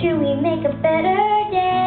Can we make a better day?